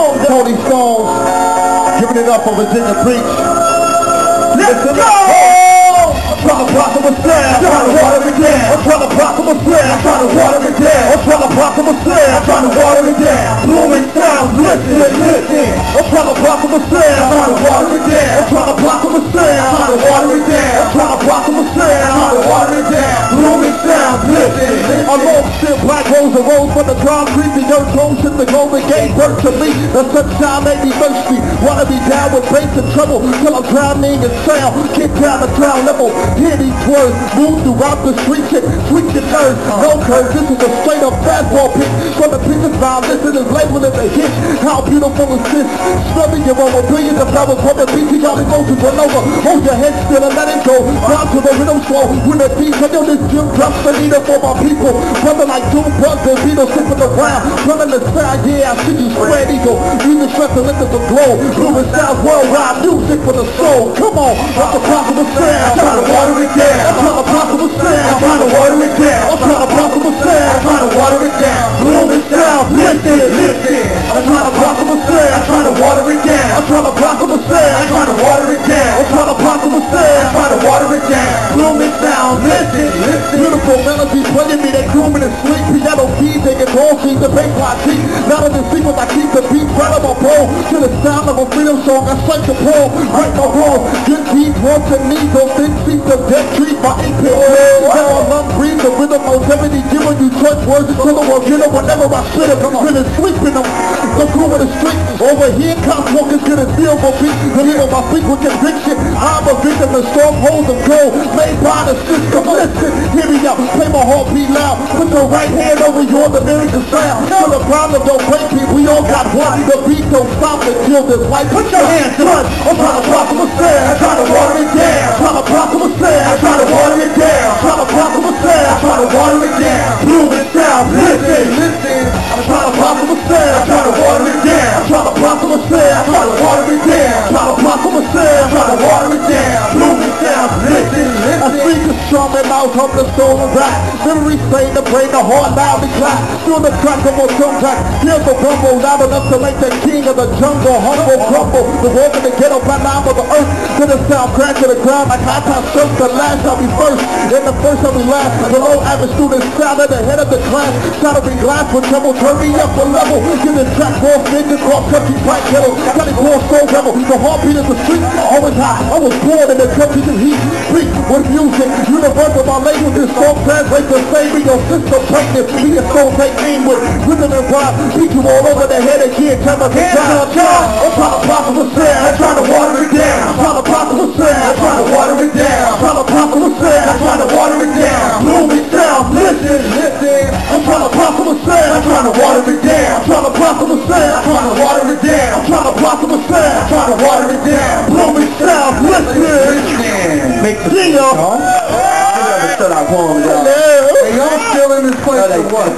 Oh, Tony Stones, giving it up for Virginia Preach. Let's Listen go! Oh, I'm trying to block them a slam. I'm trying to water it down. I'm trying to block a slam. I'm trying to water it down. I'm trying to block a slam. I'm trying to water it down. Blooming sounds, listen, listen. I'm trying to block them a slam. I'm trying to water it down. I'm trying to block a shit, black rose and rose for the concrete. The earth goes in the golden gate. Work to me. The sunshine made me thirsty. Wanna be down with bass and trouble till I'm drowning in sound. Kick down the ground level. Hear these words. Move throughout the streets and sweep your nerves. No curves. This is a straight up fastball pitch. From the pitcher's mound. Listen is as a hit. How beautiful is this? Your over billions of dollars from the beat. You got me go to over. Hold your head still and let it go. Down to the rhythm slow. When the beat come on this gym drops the leader for my people. Brother like Doom Bugs and Beatles sipping around. Running the sound. Yeah, I see you spread eagle. Music stress and lift the glow. Moving sounds worldwide. Music for the soul. Come on. The possible sound. I'm trying to water it down. I'm trying to possible sound. I'm trying to water it down. I'm trying to possible sound. I'm trying to water it down. Blooming sound. Listen, listen. I'm trying to possible sound. I'm trying to water it down. I'm trying to possible sound. I'm trying to water it down. I'm trying to possible sound. I'm trying to water it down. Blooming sound. Listen, listen. Beautiful melodies playing me. They grooming keys. The pole. To the sound of a freedom song. I cite the pole. Right the wrong. Get deep. Wants and needs. Those thin seats of dead trees. My input. Now I'm breathe the rhythm of longevity. Giving you choice words until the world get them whenever I them. Come on. Really sleeping them. Go through with the street. Over here, cops walkers get a feel for beat. Believe on my feet with conviction. I'm a victim of strongholds of gold. Made by the system. Listen, hear me out. Play my heartbeat loud. Put your right hand over your the lyrics of sound. Till the problem don't break me. We all got one. The beat don't stop until this light. Put your hands up. I'm trying to block them a stand. I'm trying to water it down. I'm trying to block them a stand. I'm trying to water it down. I'm trying to block them a stand. I'm trying to water it down. Blooming sound. Listen, listen. I'm trying to block them a stand. I'm trying to water it down. I'm trying to block them a stand. Speak the out from the soul of rap. Memories say the brain, the heart loud and clap. Through the crack of a tongue track. Here's the rumble loud enough to make the king of the jungle humble crumble. The walk in the ghetto by now of the earth. To the sound crack to the ground like high top surf. The last I'll be first. And the first I'll be last. Below average student sound at the head of the class. Shattering glass for trouble. Turn me up a level. Give this track more fingers. Cross country fight kettle. Got it more soul rebel. The heartbeat of the street. Always high. I was born in the country to heat. Speak with music. Universal my language is so translate the same in your system. Pregnant. Me a soul take aim with rhythm and rhyme. Beat you all over the head again. Hands up, John. I'm trying to sound. I'm trying to water it down. I'm trying to possible sound. I'm trying to water it down. I'm trying to. I'm water it down. Sound. Listen, listen. I'm trying to possible sound. I'm trying to water it down. I'm trying to possible sound. I'm trying to water it down. I'm trying to possible sound. I'm trying to water it down. Blooming sound. Listen. Make the deal. Shut up, home, y'all. Hello. Hey, y'all still in this place or what?